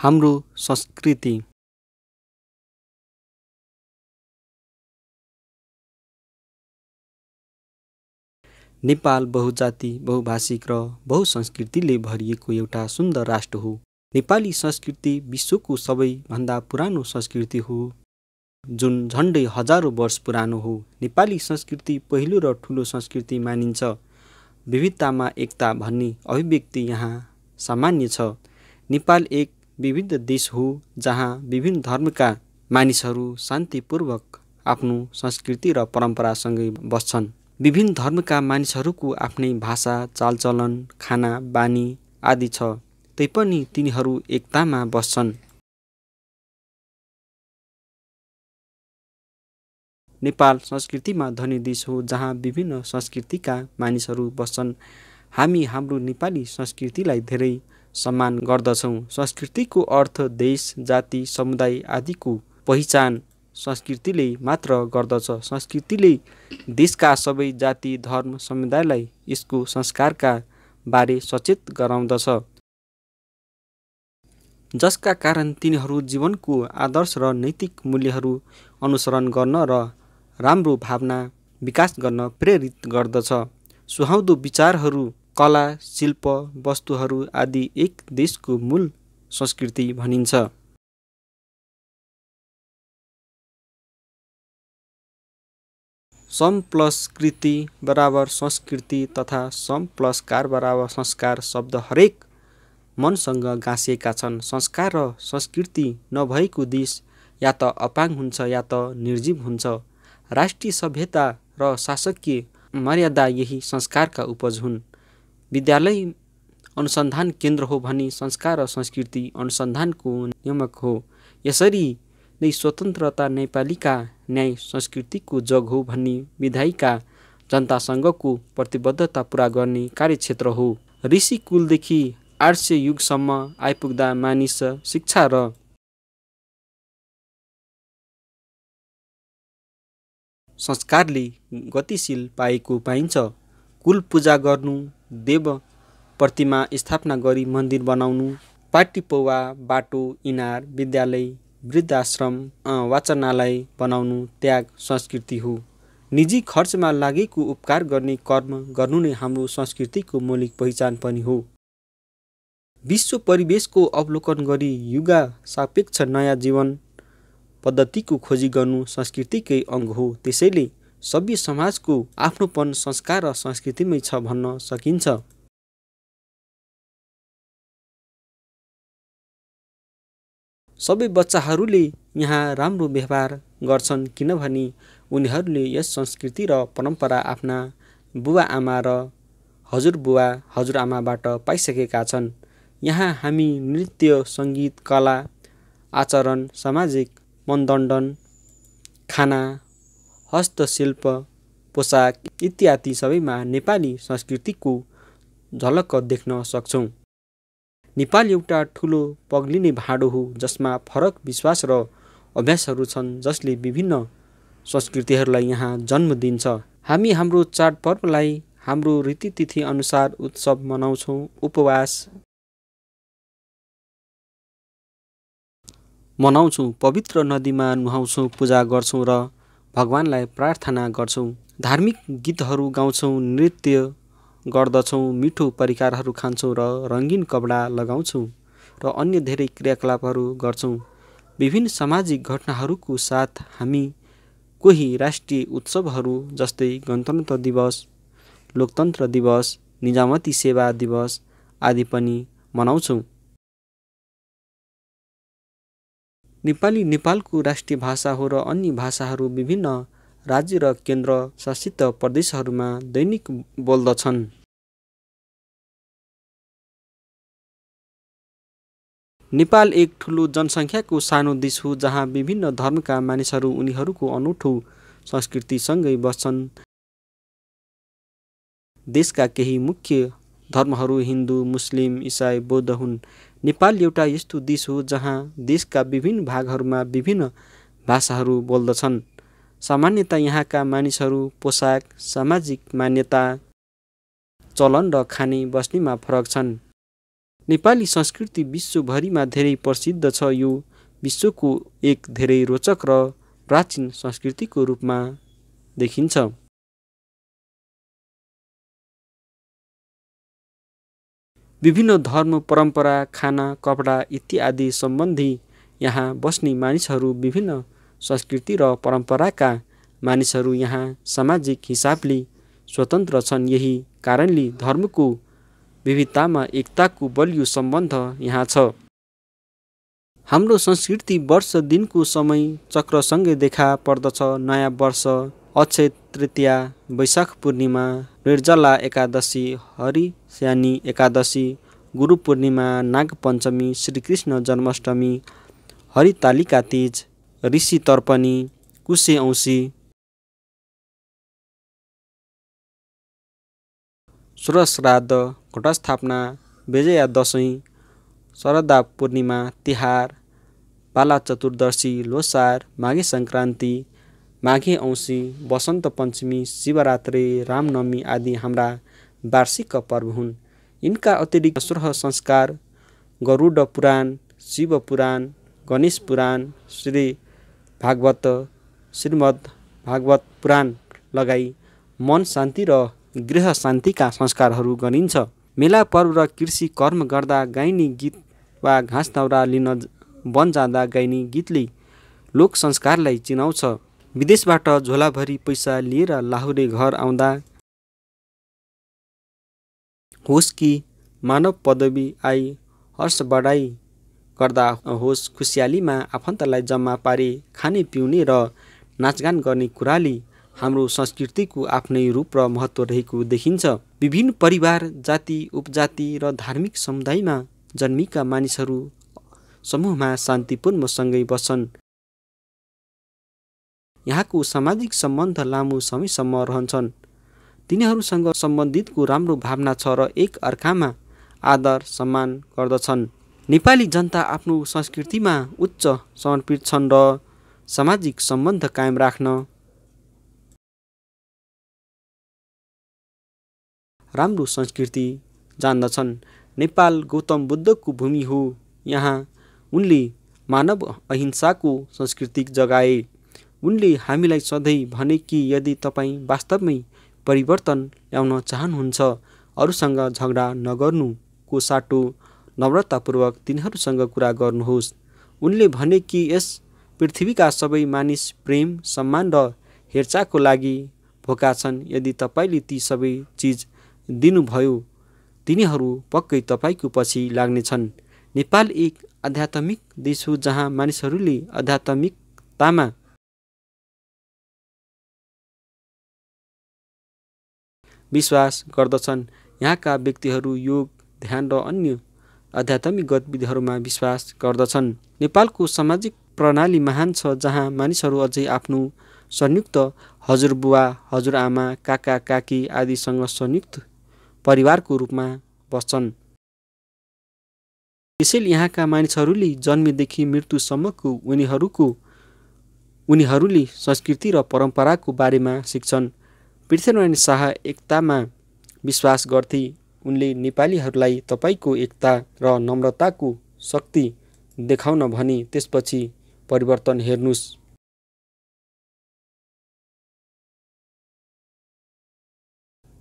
हाम्रो संस्कृति। नेपाल बहुजाति बहुभाषिक र बहुसंस्कृतिले भरिएको एउटा सुन्दर राष्ट्र हो। नेपाली संस्कृति विश्वको सबैभन्दा पुरानो संस्कृति हो। जुन झन्डै हजारौँ वर्ष पुरानो हो। नेपाली संस्कृति पहिलो र ठुलो संस्कृति मानिन्छ। विविधतामा एकता भन्ने अभिव्यक्ति यहाँ सामान्य छ। नेपाल एक विविध देश हो जहाँ विभिन्न धर्मका मानिसहरू शान्तिपूर्वक आफ्नो संस्कृति र परम्परासँगै बस्छन्। विभिन्न धर्मका मानिसहरूको आफ्नै भाषा चालचलन खाना बानी आदि छ तैपनि तिनीहरू एकतामा बस्छन्। नेपाल संस्कृतिमा धनी देश हो जहाँ विभिन्न संस्कृतिका मानिसहरू बस्छन्। हामी हाम्रो नेपाली संस्कृतिलाई धेरै सम्मान गर्दछौँ। संस्कृतिको अर्थ देश जाति समुदाय आदिको पहिचान संस्कृतिले मात्र गर्दछ। संस्कृतिले देशका सबै जाति धर्म समुदायलाई यसको संस्कारका बारे सचेत गराउँदछ। जसका कारण तिनीहरू जीवनको आदर्श र नैतिक मूल्यहरू अनुसरण गर्न र राम्रो भावना विकास गर्न प्रेरित गर्दछ। सुहाउँदो विचारहरू कला शिल्प वस्तुहरू आदि एक देशको मूल संस्कृति भनिन्छ। सम प्लस कृति बराबर संस्कृति तथा सम प्लस कार बराबर संस्कार शब्द हरेक मनसँग गाँसिएका छन्। संस्कार र संस्कृति नभएको देश या त अपाङ हुन्छ या त निर्जीव हुन्छ। राष्ट्रिय सभ्यता र शासकीय मर्यादा यही संस्कारका उपज हुन्। विद्यालय अनुसन्धान केन्द्र हो भने संस्कार र संस्कृति अनुसन्धानको नियमक हो। यसरी नै स्वतन्त्रता नेपालीका न्याय संस्कृतिको जग हो भन्ने विधायिका जनतासँगको प्रतिबद्धता पुरा गर्ने कार्यक्षेत्र हो। ऋषि कुलदेखि आर्ट्स युगसम्म आइपुग्दा मानिस शिक्षा र संस्कारले गतिशील पाएको पाइन्छ। कुल पूजा गर्नु देव प्रतिमा स्थापना गरी मन्दिर बनाउनु पाटी पौवा बाटो इनार विद्यालय वृद्धाश्रम वाचनालय बनाउनु त्याग संस्कृति हो। निजी खर्चमा लागेको उपकार गर्ने कर्म गर्नु नै हाम्रो संस्कृतिको मौलिक पहिचान पनि हो। विश्व परिवेशको अवलोकन गरी युगा सापेक्ष नयाँ जीवन पद्धतिको खोजी गर्नु संस्कृतिकै अङ्ग हो। त्यसैले सभ्य समाजको आफ्नोपन संस्कार र संस्कृतिमै छ भन्न सकिन्छ। सबै बच्चाहरूले यहाँ राम्रो व्यवहार गर्छन् किनभने उनीहरूले यस संस्कृति र परम्परा आफ्ना बुबा आमा र हजुरबुवा हजुरआमाबाट पाइसकेका छन्। यहाँ हामी नृत्य सङ्गीत कला आचरण सामाजिक मनदण्डन खाना हस्तशिल्प पोसाक इत्यादि सबैमा नेपाली संस्कृतिको झलक देख्न सक्छौँ। नेपाल एउटा ठुलो पग्लिने भाँडो हो जसमा फरक विश्वास र अभ्यासहरू छन् जसले विभिन्न संस्कृतिहरूलाई यहाँ जन्म दिन्छ। हामी हाम्रो चाडपर्वलाई हाम्रो रीतिथिति अनुसार उत्सव मनाउँछौँ उपवास मनाउँछौँ पवित्र नदीमा नुहाउँछौँ पूजा गर्छौँ र भगवान्लाई प्रार्थना गर्छौँ। धार्मिक गीतहरू गाउँछौँ नृत्य गर्दछौँ मिठो परिकारहरू खान्छौँ र रङ्गिन कपडा लगाउँछौँ र अन्य धेरै क्रियाकलापहरू गर्छौँ। विभिन्न सामाजिक घटनाहरूको साथ हामी कोही राष्ट्रिय उत्सवहरू जस्तै गणतन्त्र दिवस लोकतन्त्र दिवस निजामती सेवा दिवस आदि पनि मनाउँछौँ। नेपाली नेपालको राष्ट्रिय भाषा हो र अन्य भाषाहरू विभिन्न राज्य र केन्द्र शासित प्रदेशहरूमा दैनिक बोल्दछन्। नेपाल एक ठुलो जनसङ्ख्याको सानो देश हो जहाँ विभिन्न धर्मका मानिसहरू उनीहरूको अनौठो संस्कृतिसँगै बस्छन्। देशका केही मुख्य धर्महरू हिन्दू मुस्लिम इसाई बौद्ध हुन्। नेपाल एउटा यस्तो देश हो जहाँ देशका विभिन्न भागहरूमा विभिन्न भाषाहरू बोल्दछन्। सामान्यत यहाँका मानिसहरू पोसाक सामाजिक मान्यता चलन र खाने बस्नेमा फरक छन्। नेपाली संस्कृति विश्वभरिमा धेरै प्रसिद्ध छ। यो विश्वको एक धेरै रोचक र प्राचीन संस्कृतिको रूपमा देखिन्छ। विभिन्न धर्म परम्परा खाना कपडा इत्यादि सम्बन्धी यहाँ बस्ने मानिसहरू विभिन्न संस्कृति र परम्पराका मानिसहरू यहाँ सामाजिक हिसाबले स्वतन्त्र छन्। यही कारणले धर्मको विविधतामा एकताको बलियो सम्बन्ध यहाँ छ। हाम्रो संस्कृति वर्ष दिनको समय चक्रसँगै देखा पर्दछ। नयाँ वर्ष अक्षय तृतीया वैशाख पूर्णिमा निर्जला एकादशी हरिस्यानी एकादशी गुरु पूर्णिमा नागपञ्चमी श्रीकृष्ण जन्माष्टमी हरितालिका तिज ऋषि तर्पणी कुसे औँसी। श्राद्ध घटस्थापना विजया दसैँ शरदा पूर्णिमा तिहार बाला चतुर्दशी लोसार माघे सङ्क्रान्ति माघे औँसी वसन्त पञ्चमी शिवरात्रि रामनवमी आदि हाम्रा वार्षिक पर्व हुन्। यिनका अतिरिक्त सुरह संस्कार गरुड पुराण शिव पुराण गणेश पुराण श्री भागवत श्रीमद् भागवत पुराण लगाई मन शान्ति र गृह शान्तिका संस्कारहरू गरिन्छ मेला पर्व र कृषि कर्म गर्दा गाइने गीत वा घाँस दाउरा लिन वन जाँदा गाइने गीतले लोक संस्कारलाई चिनाउँछ। विदेशबाट झोलाभरि पैसा लिएर लाहुरे घर आउँदा होस् कि मानव पदवी आई हर्ष बढाइ गर्दा होस् खुसियालीमा आफन्तलाई जम्मा पारे खाने पिउने र नाचगान गर्ने कुराले हाम्रो संस्कृतिको आफ्नै रूप र महत्त्व रहेको देखिन्छ। विभिन्न परिवार जाति उपजाति र धार्मिक समुदायमा जन्मिएका मानिसहरू समूहमा शान्तिपूर्णसँगै बस्छन्। यहाँको सामाजिक सम्बन्ध लामो समयसम्म रहन्छन्। तिनीहरूसँग सम्बन्धितको राम्रो भावना छ र एक अर्कामा आदर सम्मान गर्दछन्। नेपाली जनता आफ्नो संस्कृतिमा उच्च समर्पित छन् र सामाजिक सम्बन्ध कायम राख्न राम्रो संस्कृति जान्दछन्। नेपाल गौतम बुद्धको भूमि हो। यहाँ उनले मानव अहिंसाको संस्कृति जगाए। उनले हामीलाई सधैँ भने कि यदि तपाईँ वास्तवमै परिवर्तन ल्याउन चाहनुहुन्छ अरूसँग झगडा नगर्नुको साटो नम्रतापूर्वक तिनीहरूसँग कुरा गर्नुहोस्। उनले भने कि यस पृथ्वीका सबै मानिस प्रेम सम्मान र हेरचाहको लागि भोका छन् यदि तपाईँले ती सबै चिज दिनुभयो तिनीहरू पक्कै तपाईँको पछि लाग्नेछन्। नेपाल एक आध्यात्मिक देश हो जहाँ मानिसहरूले आध्यात्मिकतामा विश्वास गर्दछन्। यहाँका व्यक्तिहरू योग ध्यान र अन्य आध्यात्मिक गतिविधिहरूमा विश्वास गर्दछन्। नेपालको सामाजिक प्रणाली महान छ जहाँ मानिसहरू अझै आफ्नो संयुक्त हजुरबुवा हजुरआमा काका काकी आदिसँग संयुक्त परिवारको रूपमा बस्छन्। त्यसैले यहाँका मानिसहरूले जन्मेदेखि मृत्युसम्मको उनीहरूको उनीहरूले संस्कृति र परम्पराको बारेमा सिक्छन्। पृथ्वीनारायण शाह एकतामा विश्वास गर्थे। उनले नेपालीहरूलाई तपाईँको एकता र नम्रताको शक्ति देखाउन भने त्यसपछि परिवर्तन हेर्नुहोस्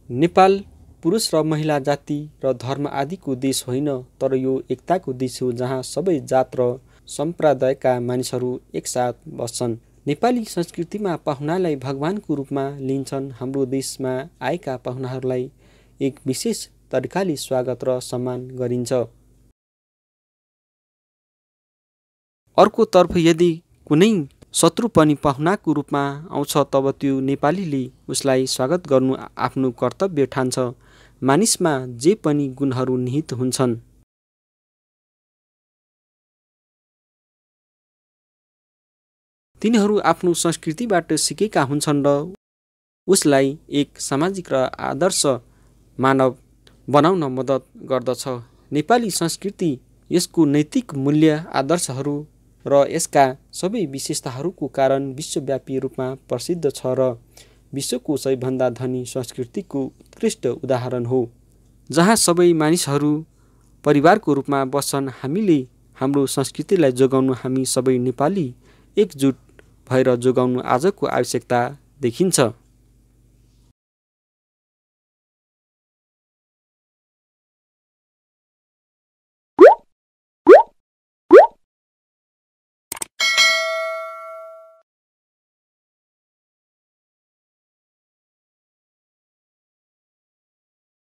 नेपाल पुरुष र महिला जाति र धर्म आदिको देश होइन तर यो एकताको देश हो जहाँ सबै जात र सम्प्रदायका मानिसहरू एकसाथ बस्छन्। नेपाली संस्कृतिमा पाहुनालाई भगवानको रूपमा लिन्छन्। हाम्रो देशमा आएका पाहुनाहरूलाई एक विशेष तरिकाले स्वागत र सम्मान गरिन्छ। अर्कोतर्फ यदि कुनै शत्रु पनि पाहुनाको रूपमा आउँछ तब त्यो नेपालीले उसलाई स्वागत गर्नु आफ्नो कर्तव्य ठान्छ। मानिसमा जे पनि गुणहरू निहित हुन्छन्। तिनीहरू आफ्नो संस्कृतिबाट सिकेका हुन्छन् र उसलाई एक सामाजिक र आदर्श मानव बनाउन मद्दत गर्दछ। नेपाली संस्कृति यसको नैतिक मूल्य आदर्शहरू र यसका सबै विशेषताहरूको कारण विश्वव्यापी रूपमा प्रसिद्ध छ र विश्वको सबैभन्दा धनी संस्कृतिको उत्कृष्ट उदाहरण हो। जहाँ सबै मानिसहरू परिवारको रूपमा बस्छन् हामीले हाम्रो संस्कृतिलाई जोगाउनु हामी सबै नेपाली एकजुट भएर जोगाउनु आजको आवश्यकता देखिन्छ।